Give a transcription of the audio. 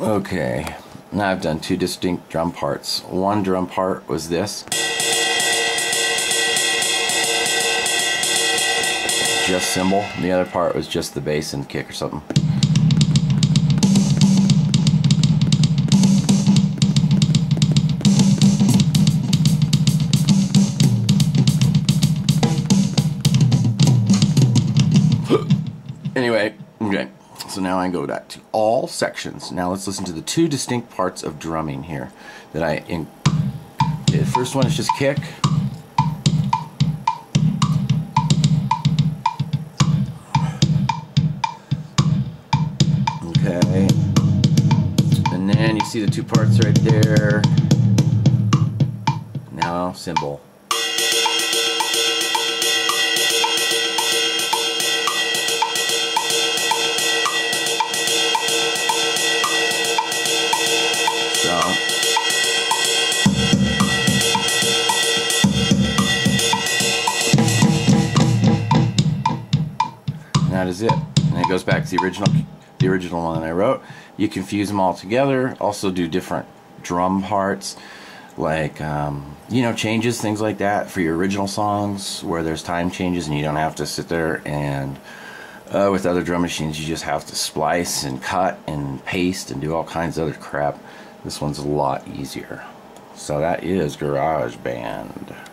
Okay, now I've done two distinct drum parts. One drum part was this. Just cymbal. The other part was just the bass and kick or something. anyway, okay. So now I go back to all sections. Now let's listen to the two distinct parts of drumming here that I in the first one is just kick. Okay. And then you see the two parts right there. Now cymbal. That is it. And it goes back to the original the original one that I wrote. You can fuse them all together. Also do different drum parts like um, you know changes things like that for your original songs where there's time changes and you don't have to sit there and uh, with other drum machines you just have to splice and cut and paste and do all kinds of other crap. This one's a lot easier. So that is GarageBand